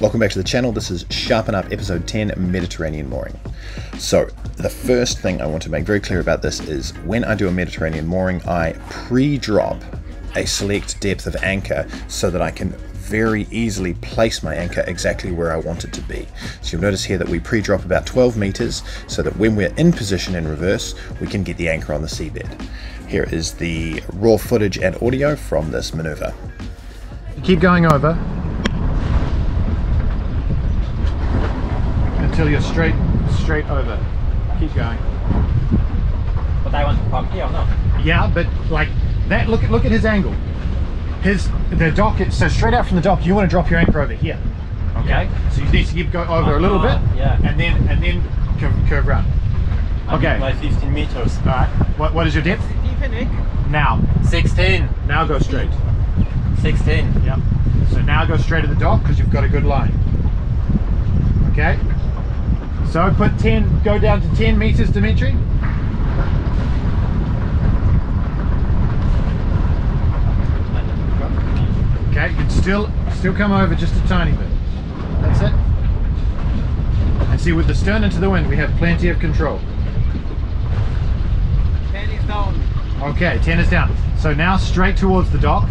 Welcome back to the channel. This is Sharpen Up episode 10 Mediterranean mooring. So, the first thing I want to make very clear about this is when I do a Mediterranean mooring, I pre drop a select depth of anchor so that I can very easily place my anchor exactly where I want it to be. So you'll notice here that we pre-drop about 12 meters so that when we're in position in reverse, we can get the anchor on the seabed. Here is the raw footage and audio from this maneuver. You Keep going over until you're straight straight over. Keep going. But I want to park here or not? Yeah, but like that look at look at his angle. His the dock so straight out from the dock you want to drop your anchor over here. Okay? So you need to keep going over a little bit Uh-huh, yeah. and then and then curve, curve around. Okay. Like 15 meters. Alright. What what is your depth? Now. 16. Now go straight. 16. Yep. So now go straight to the dock because you've got a good line. Okay. So I put 10, go down to 10 meters, Dimitri. Okay, you can still still come over just a tiny bit. That's it. And see with the stern into the wind we have plenty of control. 10 is down. Okay, 10 is down. So now straight towards the dock.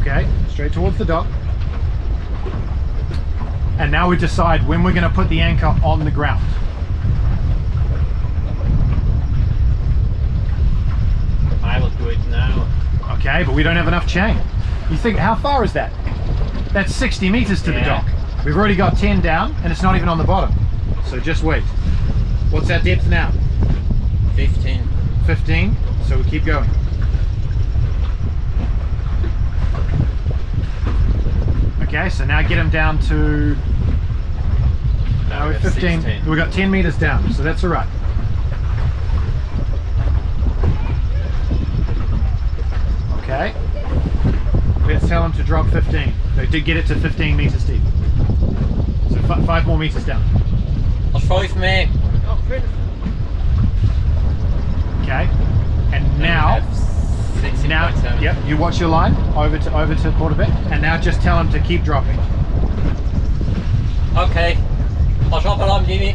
Okay, straight towards the dock. And now we decide when we're going to put the anchor on the ground. I will do it now. Okay, but we don't have enough chain. You think, how far is that? That's 60 meters to the dock. We've already got 10 down and it's not even on the bottom. So just wait. What's our depth now? 15. 15. So we keep going. Okay, so now get him down to Now No, we we're have 15. 16. We got 10 meters down, so that's all right. Okay. Let's tell them to drop 15. They did get it to 15 meters deep. So fi- five more meters down. I'll show you me. Oh. Okay. And now, now, 16.7. Um, yep, you watch your line over to over to quarterback, and now just tell them to keep dropping. Okay. I'll drop alarm, Jimmy.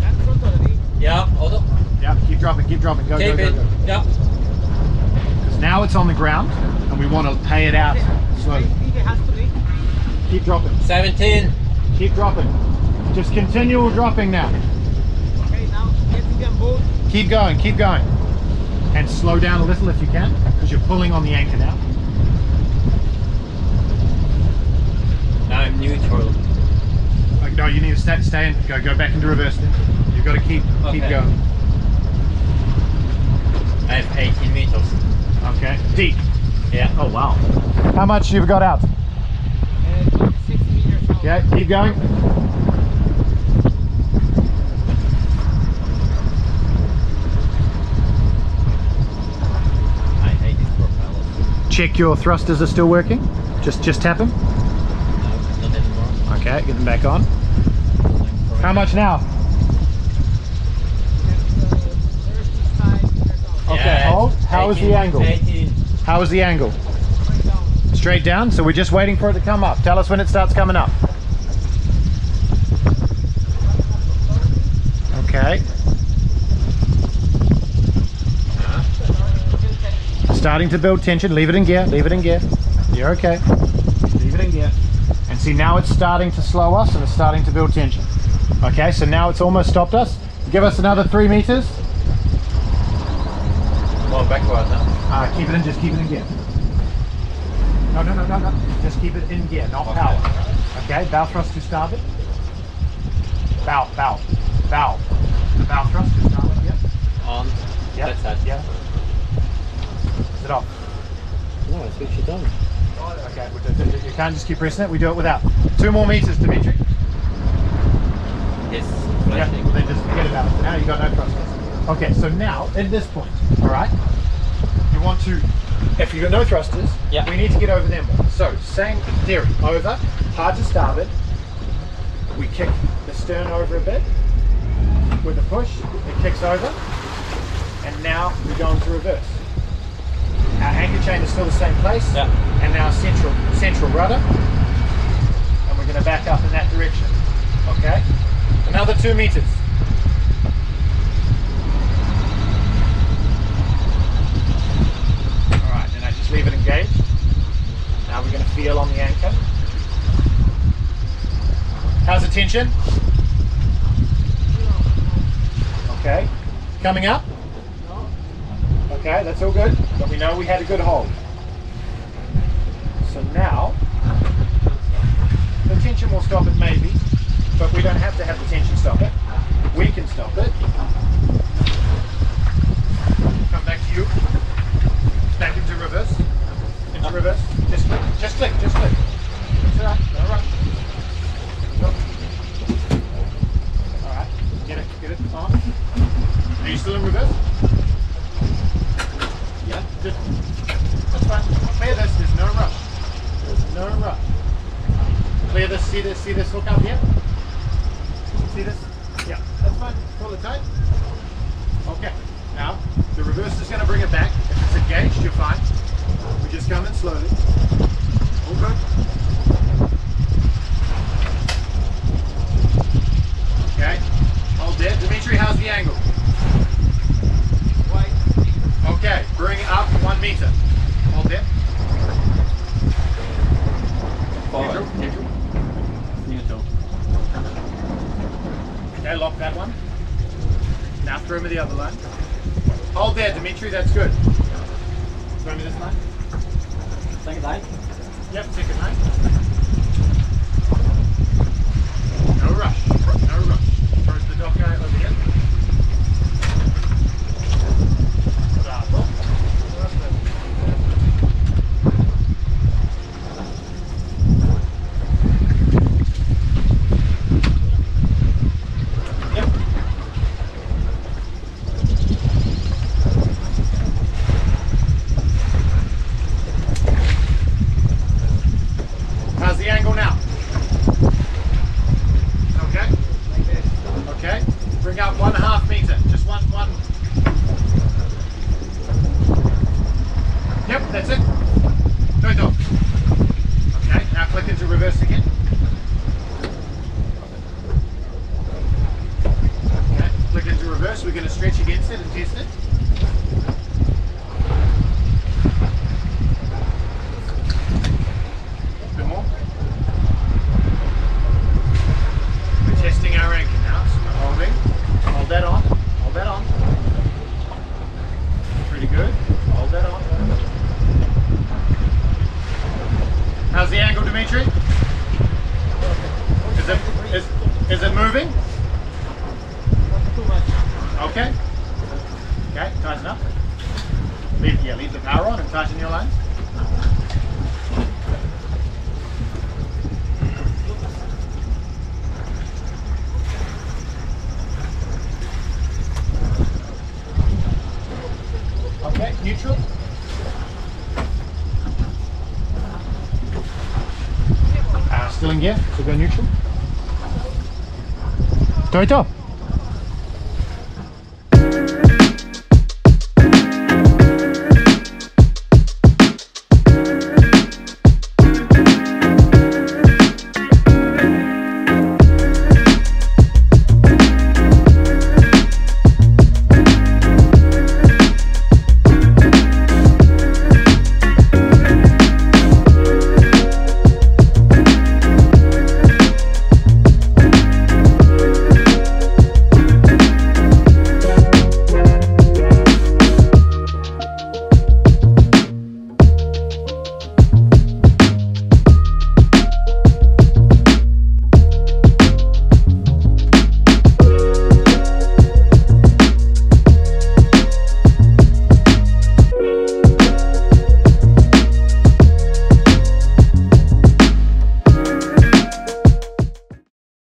That's front already. Yeah, hold up. Yeah, keep dropping, keep dropping. Go, Keep go, it. go, go. Yeah. Because now it's on the ground, and we want to pay it out slowly. It has to be. Keep dropping. 17. Keep dropping. Just continual dropping now. Okay, now getting them both. Keep going, keep going. And slow down a little if you can, because you're pulling on the anchor now. Now I'm neutral. Like, no, you need to stay, stay in, go, go back into reverse then. You've got to keep, keep going. I have 18 meters. Okay, deep. Yeah. Oh, wow. How much you've got out? Uh, 26 meters now. Okay, keep going. Check your thrusters are still working. Just, just tap them. No, not anymore. Okay, get them back on. How much now? That's, 35 meters down. Okay, hold. How is the angle? How is the angle? Straight down, so we're just waiting for it to come up. Tell us when it starts coming up. Okay. Starting to build tension. Leave it in gear. Leave it in gear. You're okay. Leave it in gear. And see, now it's starting to slow us and it's starting to build tension. Okay, so now it's almost stopped us. Give us another three meters. More backward now. Uh, keep it in, just keep it in gear. No, no, no, no, no. Just keep it in gear, not power. Okay, bow thrust to starboard. Bow, bow, bow. Bow thrust to starboard, yep. On. Yep, That's it. yeah. Is it off? No, I switched it on. Okay, you can't just keep pressing it, we do it without. Two more meters, Dimitri. It's Yeah, well then just forget about it. Now you got no thrusters. Okay, so now, at this point, alright, you want to, if you've got no thrusters, Yeah. we need to get over them. So, same theory, over, hard to starboard, we kick the stern over a bit, with a push, it kicks over, and now we go into reverse. Our anchor chain is still the same place, Yeah. and now central central rudder. And we're going to back up in that direction. Okay? Another two meters. Alright, then I just leave it engaged. Now we're going to feel on the anchor. How's the tension? Okay. Coming up? Okay, that's all good. But we know we had a good hold. So now, the tension will stop it maybe, but we don't have to have the tension stop it. We can stop it. Come back to you. Back into reverse. Into reverse. Just click, just click, just click. It's alright, no. Go. Alright, get it, get it on. Are you still in reverse? Yeah, just, that's fine. Clear this, there's no rush. There's no rush. Clear this, see this, see this hook up here? See this? Yeah, that's fine. Pull it tight. Okay, now the reverse is going to bring it back. If it's engaged, you're fine. We just come in slowly. All good. Okay, hold there. Dimitri, how's the angle? Okay, bring it up one meter. Hold there. Neutral, neutral. Neutral. Okay, lock that one. Now throw me the other line. Hold there, Dimitri, that's good. Throw me this line. Second line. Yep, second line. No rush, no rush. Throw the dock guy over here. Bravo. Yep. How's the angle now? Okay. Okay. Bring up one half meter. Just one one. Yep, that's it. No dog. Okay. Now click into reverse again. Okay. Click into reverse. We're going to stretch against it and test it. A bit more. We're testing our anchor now, so we're holding. Hold that on. Hold that on. Pretty good. Hold that on. How's the angle, Dimitri? Is it, is, is it moving? Okay. Okay, tighten up. Leave, yeah, leave the power on and tighten your lines. Okay, neutral. Still in gear, so go neutral. Toi, toi.